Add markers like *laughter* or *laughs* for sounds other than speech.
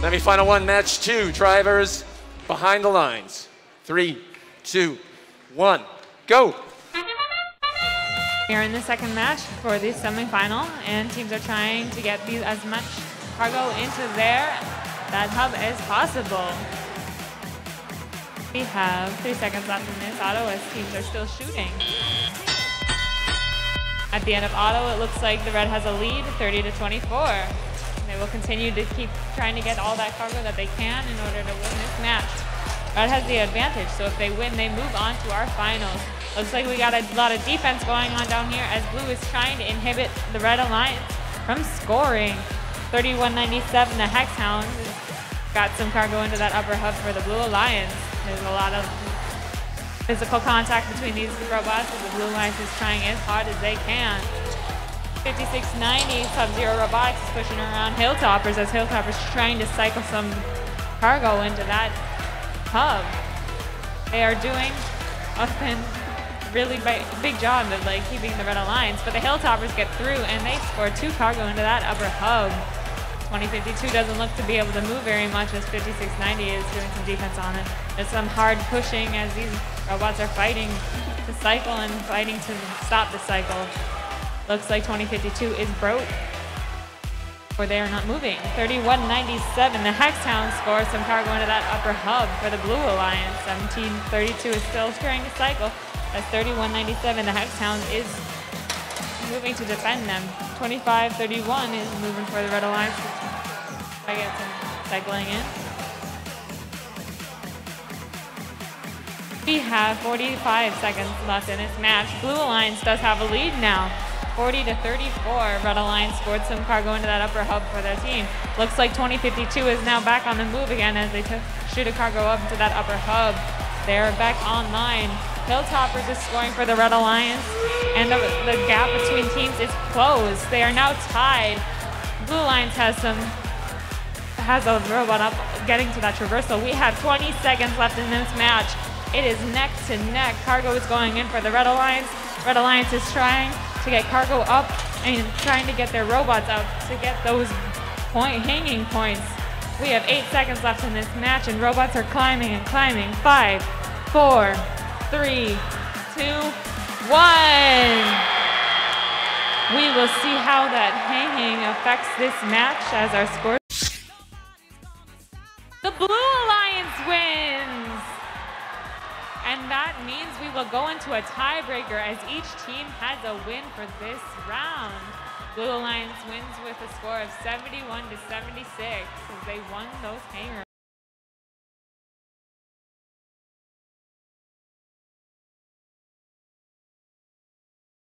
Semi-final one, match two, drivers behind the lines. Three, two, one, go. We're in the second match for the semifinal, and teams are trying to get these as much cargo into their that hub as possible. We have three seconds left in this auto as teams are still shooting. At the end of auto, it looks like the red has a lead, 30 to 24. They will continue to keep trying to get all that cargo that they can in order to win this match. Red has the advantage, so if they win, they move on to our finals. Looks like we got a lot of defense going on down here as Blue is trying to inhibit the Red Alliance from scoring. 3197, the Hexhound got some cargo into that upper hub for the Blue Alliance. There's a lot of physical contact between these robots and the Blue Alliance is trying as hard as they can. 5690 Sub-Zero Robotics is pushing around Hilltoppers as Hilltoppers trying to cycle some cargo into that hub. They are doing a *laughs* really big job of like keeping the Red Alliance, but the Hilltoppers get through and they score two cargo into that upper hub. 2052 doesn't look to be able to move very much as 5690 is doing some defense on it. There's some hard pushing as these robots are fighting to cycle and fighting to stop the cycle. Looks like 2052 is broke or they are not moving. 3197, the Hexhound scores some cargo into that upper hub for the Blue Alliance. 1732 is still trying to cycle. As 3197, the Hexhound is moving to defend them. 2531 is moving for the Red Alliance. I get some cycling in. We have 45 seconds left in this match. Blue Alliance does have a lead now. 40 to 34. Red Alliance scored some cargo into that upper hub for their team. Looks like 2052 is now back on the move again as they shoot a cargo up to that upper hub. They're back online. Hilltoppers is scoring for the Red Alliance, and the, the gap between teams is closed. They are now tied. Blue Alliance has some has a robot up getting to that traversal. We have 20 seconds left in this match. It is neck to neck. Cargo is going in for the Red Alliance. Red Alliance is trying to get cargo up and trying to get their robots out to get those point hanging points. We have eight seconds left in this match and robots are climbing and climbing. Five, four, three, two, one. We will see how that hanging affects this match as our score. The Blue Alliance wins! And that means we will go into a tiebreaker as each team has a win for this round. Blue Alliance wins with a score of 71 to 76 as they won those hangers.